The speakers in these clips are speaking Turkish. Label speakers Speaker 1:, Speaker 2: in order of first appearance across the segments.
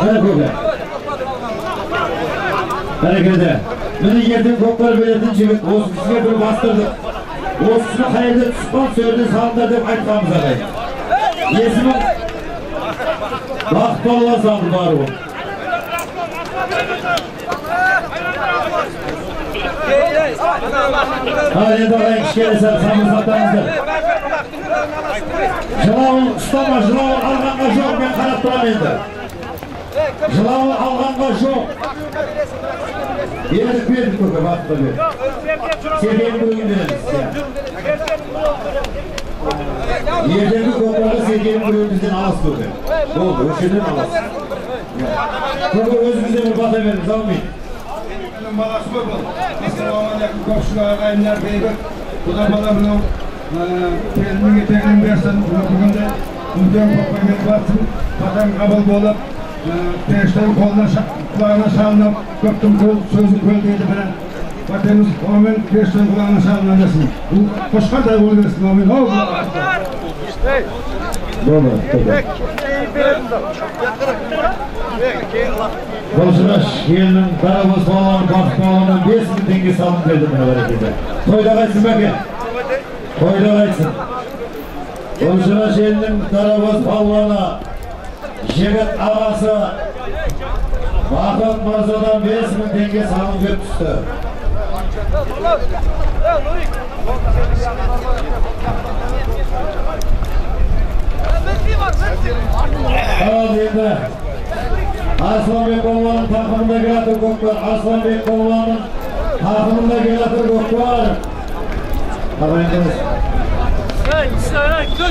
Speaker 1: Hadi koka. Harekete. Beni geldin koklar belirtin çivit. Oğuzkuşuna bir bastırdık. Oğuzkuşuna hayırlı tutman söyledi saldır deyip aytmamız arayın. Yesimin Bak dolla saldı bari bu. Hadi de oraya kişi gelirse samı satanızdır. Жылауын ұстама, жылауын алғанға жоқ, мен қарап тұрамын енді. Жылауын алғанға жоқ. Бердік бердік көке, бақытты бер. Сергейдің бүгін береміз. Ертеңгі көкпарға Сергейдің бүгін бізден аласыз көке. Болды, осы жерден аласыз. Көке өзіңізде бір бата беріңіз, алмайын.
Speaker 2: Benim balası bu. Assalamualaikum komşu ağaylar beyler. Bu da bana bunu kendimi getirdim dersen bugün de Müdür Kopay'ın batsın. Vatan kabul olup Teşten koluna kulağına salınıp Köptüm kol sözü köldeydi bana. Vatanımız Omen Teşten kulağına salınacasın. Bu koşka da oluyorsun Omen. O bu.
Speaker 1: Doğru, doğru. Konuşulaş yerinin Karabuz Bakış falan 5 bin tenge salın verdim bana harekete. Toyda kaçsın bakayım. Toyda kaçsın. Konuşulaş yerinin Karabuz Palvan'a Jigit ağası Vakıf Marza'dan 5 bin tenge salın verip düştü. Tamam yerine. Arslanbek Kolvan'ın takımında gelatır Gökber. Arslanbek Kolvan'ın takımında gelatır Gökber. Haberiniz.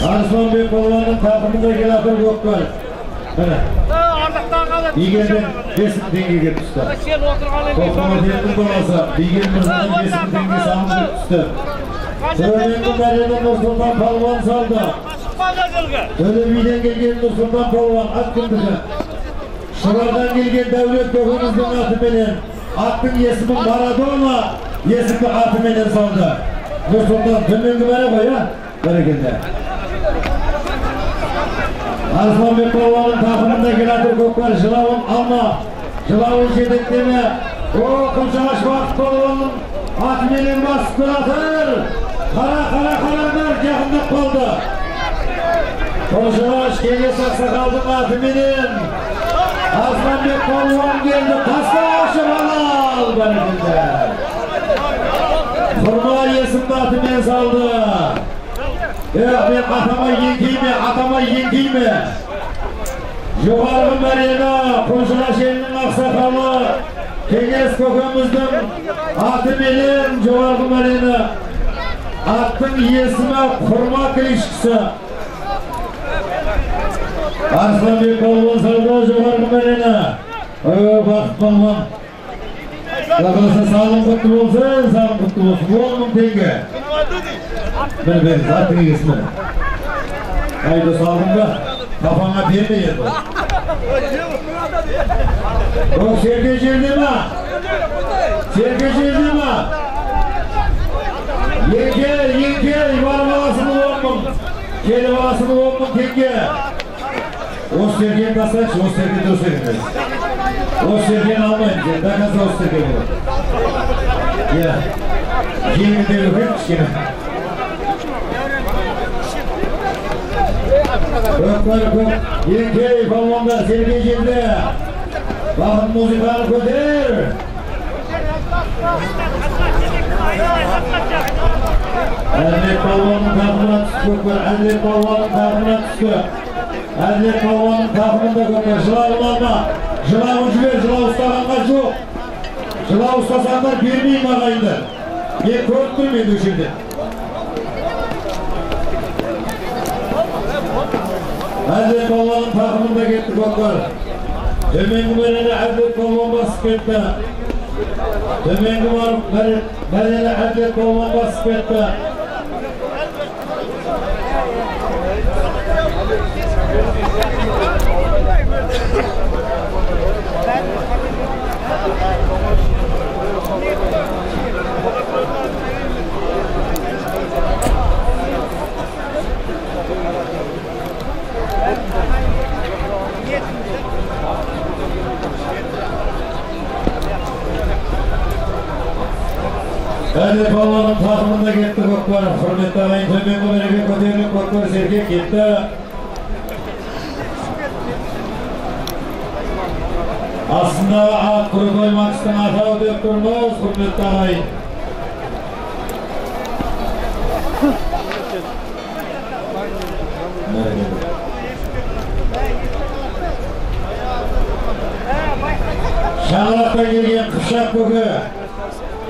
Speaker 1: Arslanbek Kolvan'ın takımında gelatır Gökber. Böyle. Bilgen'den besin denge gitmişti. Toplama diyelim dolasa. Bilgen Mırza'dan besin denge sağlık gitmişti. Söyleyin Meryem'in Nursultan Palvan saldı. Öyle gelgen Nursultan Palvan at kındırı. Şuradan gelgen devlet kökümüzden atı benim. Attın yesimi Maradona, yesimi atı benim saldı. Nursultan tümün merhaba ya. Bereketler. Arslan Bey Kolvan'ın takımında gelatır koklar Şılav'ın alma. Şılav'ın şedekleme. O koşaş vakit Kolvan'ın atmenin baskı atır. Kara kara karanlar yakında kaldı. Koşaş gece saksakaldım atmenin. Arslan Bey Kolvan geldi. Taslaşı balal. Bereketler. Kurma yesimde atmen saldı. Ya ben atama yenkiyim mi? Atama yenkiyim mi? Yukarı Meryem'e, Koşula şehrinin aksakalı, Kengez kokamızdan atı benim Yukarı Meryem'e. Attın yesime kurmak ilişkisi. Arslan bir kolun sarıda Yukarı Meryem'e. Öyle bak balman. Lakılasa sağlım kutlu olsun, sağlım kutlu olsun. Bu olmun tenge. Ben ben zaten ismi. Haydi sağlımda kafana vermeyin. O sergecildi mi? Sergecildi mi? Yenkel, yenkel, varmalasını olmam. Kelivasını olmam tenge. осы жерден бастайықшы осы жерге төсегіңіз осы жерден алмаймыз до конца осы жерде болады иә жеңілдеу керек кішкене көк еңкей балуандар сергей бақыт музыканы көтер әділет балуанның тағына түсті көкпар әділет балуанның тағына әділет қауланың тақырыбында көрме жылаулама жылауын жібер жылау ұстағанға жоқ. Жылау ұстасаңдар бермеймін ағайынды мен көріп тұрмын енді осы жерде әділет қауланың тақырыбында кетті балалар төменгі мәрелі әділет қаулан басып кетті төменгі мәнені әділет қаулан басып кетті мемлекеттік оқпан құрметті ағайын төмен көтеріліп көтеріліп көкбөр сергек кетті астындағы ақ құрықбай макстың атауы деп тұрмыз құрметті ағайын шаңырақтан келген қыпшақ көгі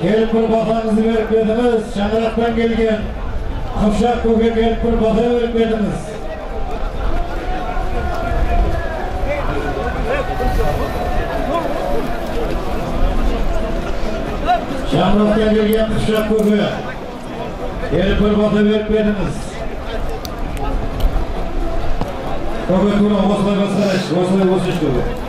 Speaker 1: kelib bir bahangizni berib berdingiz shamroqdan kelgan qipshoq ko'ka kelib bir baho berib berdingiz shamroqdan kelgan qipshoq ko'ka kelib bir baho berib berdingiz ko'ka ko'ra o'zlar o'zgarish o'zlar o'sish ko'ka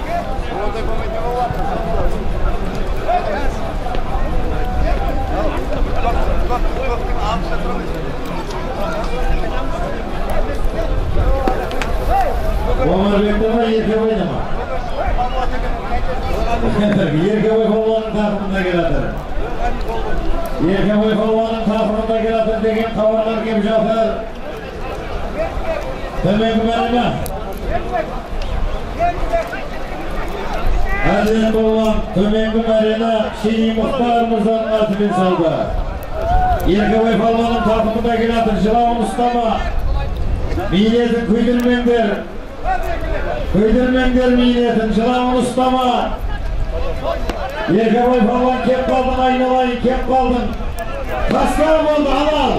Speaker 1: Demek Aziz babam, Tömengi Mərina Şini Muhtarımızdan Nazmin saldı. İlki Vayfalmanın takımında gelatır, Jılavun Ustama. Milletin kuydirmendir. Kuydirmendir milletin, Jılavun Ustama. İlki Vayfalman kep kaldın, aynalayın kep kaldın. Kaskar oldu, alal.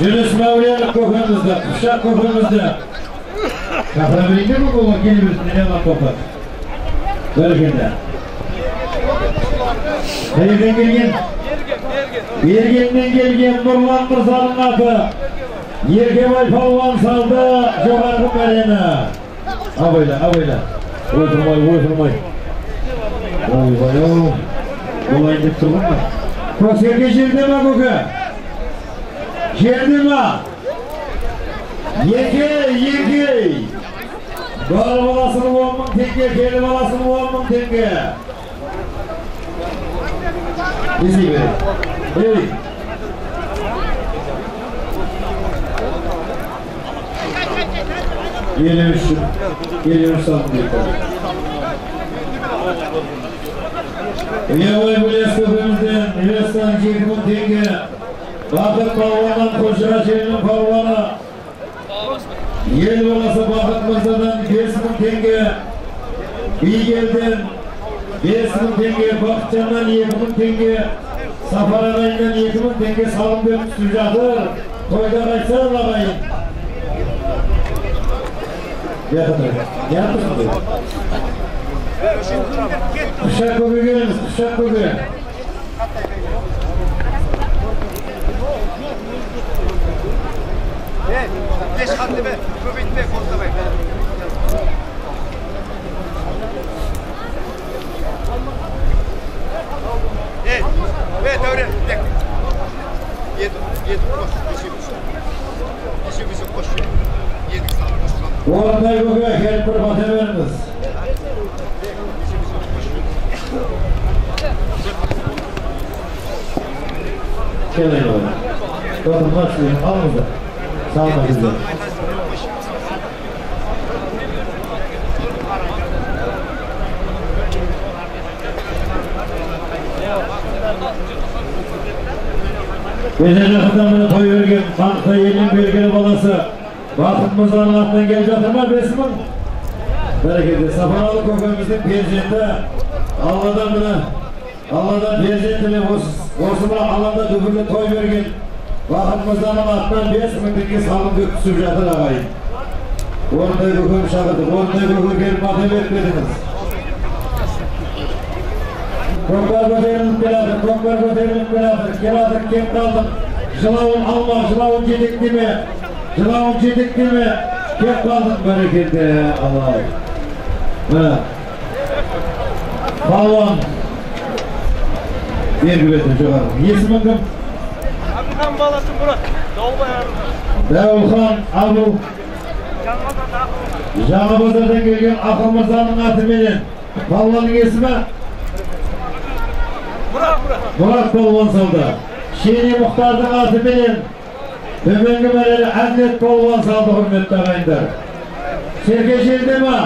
Speaker 1: жүріс мәулен көкемізді қыпшақ көкемізді қаһармендер болған келеміз нелема топы бергенді қайерден келген бергеннен келген нұрлан мырзаның аты еркебай палуан салды жоғарғы бәрені абайла абайла отырмай отырмай ойбай ау Oy vay oy. Olay gidip durma. Proserge jirdi mi koku? Girdi mi? Yeke, yeke. Doğru balasını on mun tenge, keli balasını on mun tenge. Bizi be. Hey. Geliyor şu. Geliyor sandım. Ебай Бұлесті бөлден, Үлестан кейкімін тенге, Бақыт Бауаннан Қошыра Желінің Бауаны, Ел Оласы Бақыт Мұрсадан 5000 тенге, Бейгелден 5000 тенге, Бақытчандан
Speaker 3: 2000 тенге, Сафар Ағайдан 2000 тенге салым бөп сүржатыр, Тойда қайтсар бағайын. Яқытыр қыпшақ көбеге келіңіз қыпшақ көбеге ешқандай көбейтпе
Speaker 1: қостамай Эй, эй. Еді, еді, келіп. Gelin oraya. Bakın başlayın, alın da. Sağ bize. Gecece adamını toy örgün, kankta yelin belgeli balası. Vakıtımızın Allah'tan gel jatırma besmin. Bereketli. Safaralı kokumuzun алладан міне алладан ләззат тілеп осы мына алаңда дүбірлі той берген бақыт мырзаның атынан бес мың теңге салым түсіп жатыр ағайын ондай көкем шақырдық ондай көкем келіп мақтап етпедіңіз көкпар көтеріліп келе жатыр көкпар көтеріліп келе жатыр келе жатыр кеп қалдық жылауын алма жылауын жетектеме жылауын жетектеме кеп қалдық бәрекелді аллай міне балуан. Беріледі жоғары
Speaker 3: есімі кім әбілхан баласы мұрат
Speaker 1: дауылбай әбілхан дәуілхан әбіл жаңабазардан келген ақыл мырзаның атыменен балуанның есімі? Мұрат мұрат. Балуан салды шене мұхтардың атыменен төменгі мәлелі әділет балуан салды құрметті ағайындар. Серке желдема.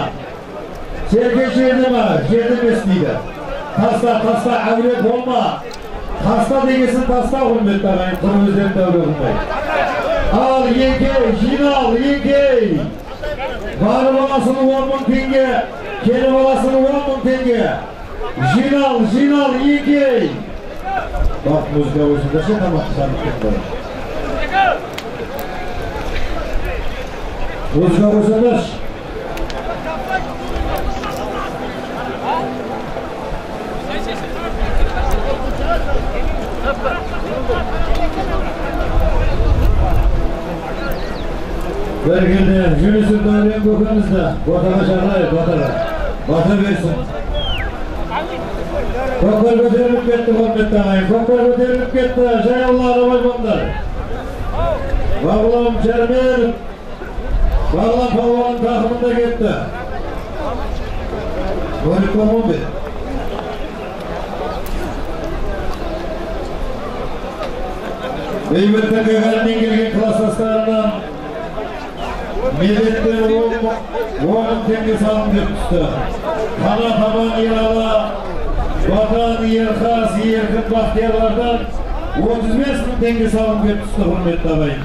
Speaker 1: ма? Серке жерде ма? Жерде емес дейді. Таста, таста, әуре болма. Таста дегесін таста құрметті ағайын, құр өздерін әуре болмай. Al Yenkey, Jinal, Yenkey. Var balasını 10 bin tenge, keli balasını 10 bin tenge. Jinal, Jinal, Yenkey. Bak müzika oyusunda şey tamam sanmıştım Бәргенде күні әлем дәурен көкемізді ортаға шақырайық батыр батыр берсін көкпар көтеріліп кетті құрметті ағайын көкпар көтеріліп кетті жаяулы арабажбандар бағлан шәрменов бағлан палуанның тақымында кетті көлік бар ғой бе бейбіт тәкеғалиден келген кластастарынан медеттен он теңге салым деп түсті қара табан ералы батан ерқас еркін бақтиярлардан отыз бес мың теңге салым келіп түсті құрметті ағайын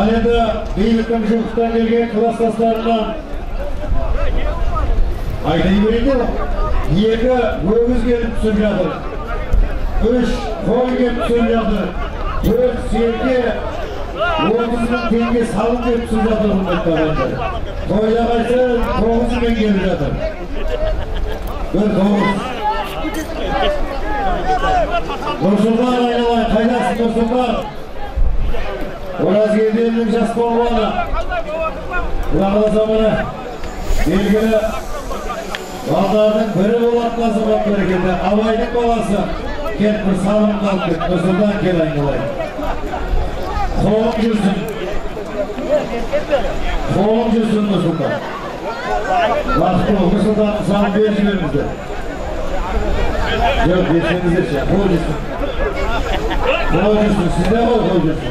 Speaker 1: ал енді биліктің жұрттан келген кластастарынан айтай берейін екі өгіз келіп түсіп жатыр үш қой келіп түсіп жатыр төрт серке отыз мың теңге салым деп түсіп жатыр құрметті ағайындар. Тойда қайтсын тоғыз мың келіп жатыр. Bir тоғыз. Нұрсұлтан айналайын, қайдасың Нұрсұлтан? Оразгелденнің жас болғаны. Құлағына заманы. Белгілі Балдардың бірі болатын азамат берекеті. Абайдың баласы. Кет бір салым қалып кет. Нұрсұлтан кел айналайын. Kolum gözün. Kolum gözünde sultan. Vakti ol. Sultan sana vericilerimizde. Yok geçmenize şey. Kol gözün. Kol gözün. Sizde kol kol gözün.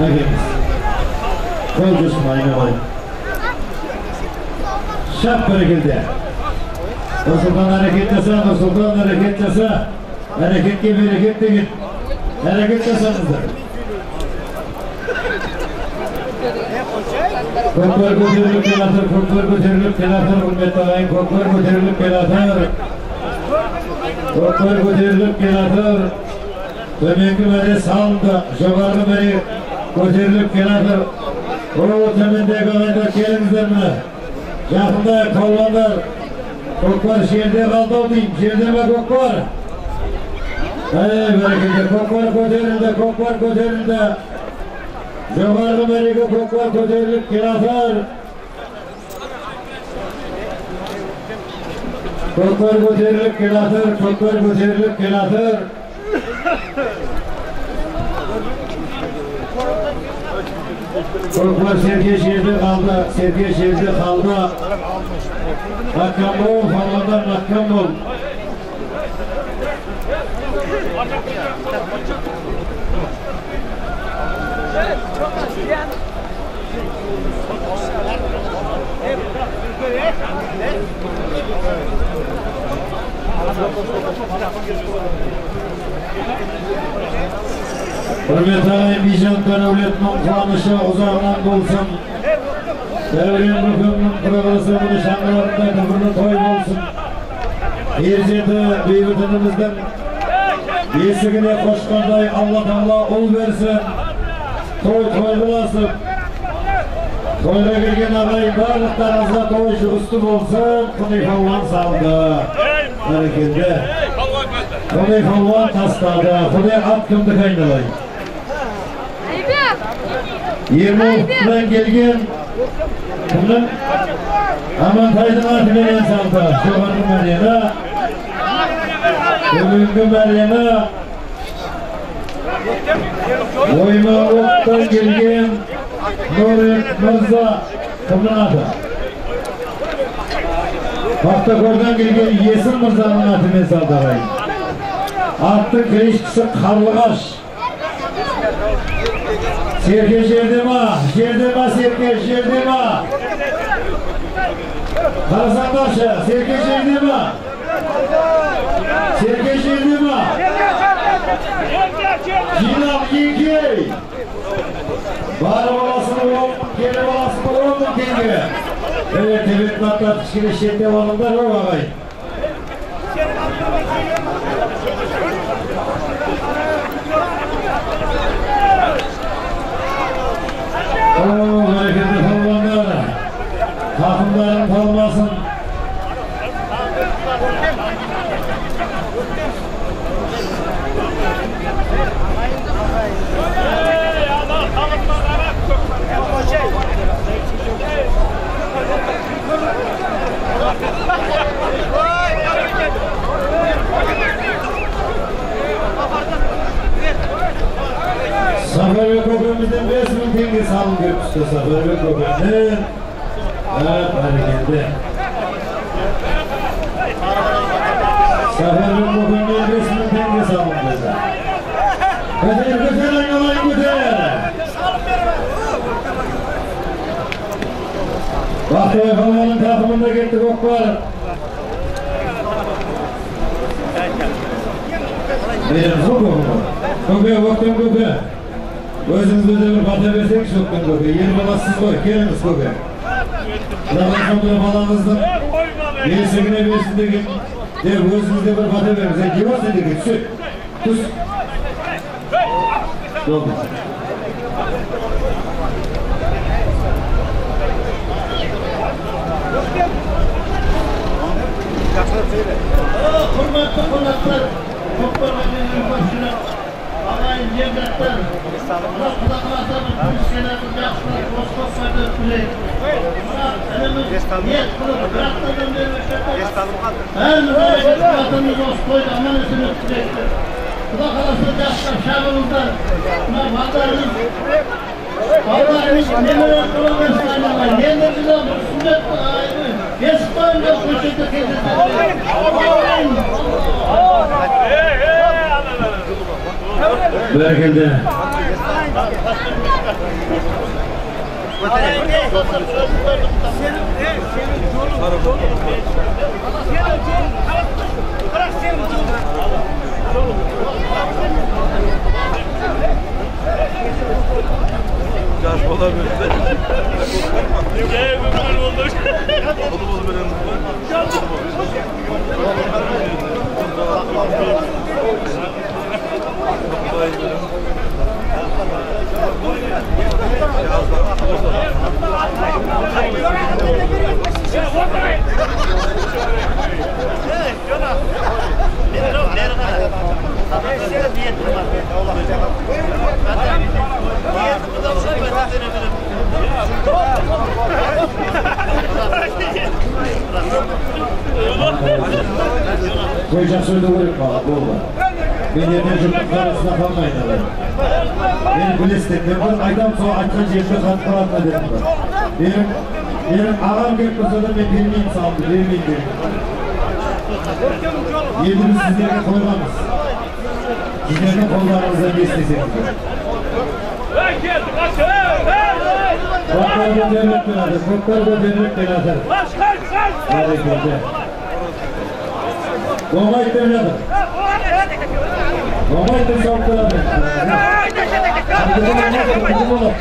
Speaker 1: Ne gelmiş? Kol gözün aynı var. Şap bölgede. O sultan hareketlese, o sultan hareketlese. Hareketli bir hareketle git. Hareket yasanızdır. Koklar götürülüp gelatır, koklar götürülüp gelatır, hürmetli ağayın, koklar götürülüp gelatır. Koklar götürülüp gelatır. Tömengi meri saldı, jogarlı meri götürülüp gelatır. O temendeki ağaylar gelinizler mi? Yakında kalvanlar Koklar şehirde kaldı diyeyim. Şehirde mi koklar? Hey berekete koklar koterildi, koklar koterildi. Jogarlı merike koklar koterilip kirafar. Koklar koterilip kirafar, koklar koterilip kirafar. Korkmaz Serge şehirde kaldı, Serge şehirde kaldı. Hakkam ol, falandan hakkam ol. Hürmet ağayım Bijan devletinin kılamışı uzağından bulsun. Devrin rükümünün kırılırsa bunu şanlarında kıvrını toy bulsun. Erzeti beybitinimizden eshigine qo'shganday alloh taolo ul bersin. To'y to'y bo'lasin. To'yga kirgan avray barliq tarzda to'ychi usti bo'lsin. Qunday polvon saldi. Barakalla qunday polvon tasqadi xuday ot kimni qaynalay yermoqdan kelgan kimdan amantaydin ati bilan saldi shohar yana. бүгінгі мәлемі ойыны оқтан келген Нұрек Мұрза қымнады. Келген Есім Мұрзаның атымен салдағай. Аттың кешкісі қарлығаш. Серке жерде бас серке жердема. қарасаңдаршы серке жердема сергей шердема жинап еңкей бары баласын келі баласы бір он мың теңге міне алыңдар ham deb safarga va barikanda safarga ko'manga besh ming tanga salom berdi ko'tar ko'tar yo'lang ko'tar baxtiyor xonani taqvimida ketdi Özünüzde de bir bata versek soktum kokuya. Yeni balasız koy. Geliniz kokuya. Daha sonra balanızdan birisi güne birisi de git. De özünüzde bir bata verin. Sen kim olsun de git. Süt. Tuz. Doldu.
Speaker 4: Hürmetli konaklar, doktor Mehmet'in başına, ağayın yemekler, Allah kulaklardan Türkiye'lerin yaşlar, Moskosa'da bile, elimiz niyet kılıp, bıraktığından beri her mübarek hayatımız Mosko'ydu, aman esini tutacaklar. Kulak arası yaşlar, şahımızdan, pazarımız, Allah'ımız nemere kılamasınlar, yemirdiler, sünnet ayrı, Yesikoyunda koşuldu kendisi. Amin.
Speaker 1: Bereketli. Koyacak sözü vurup bana olur. Ben yeter çocuklar arasında kalmayın abi. Beni dedim. Ben aydan sonra açan cebime katkı atma dedim. Benim, benim olsa da ben vermeyeyim sağlığı, vermeyeyim dedim. Yediniz sizlere koymamız. Sizlerin kollarınızdan isteseniz. Koklar da devlet binadır, koklar da devlet. Bombayt devletir. Bombayt da çok binadır. Hadi gidelim, hadi gidelim oğlum.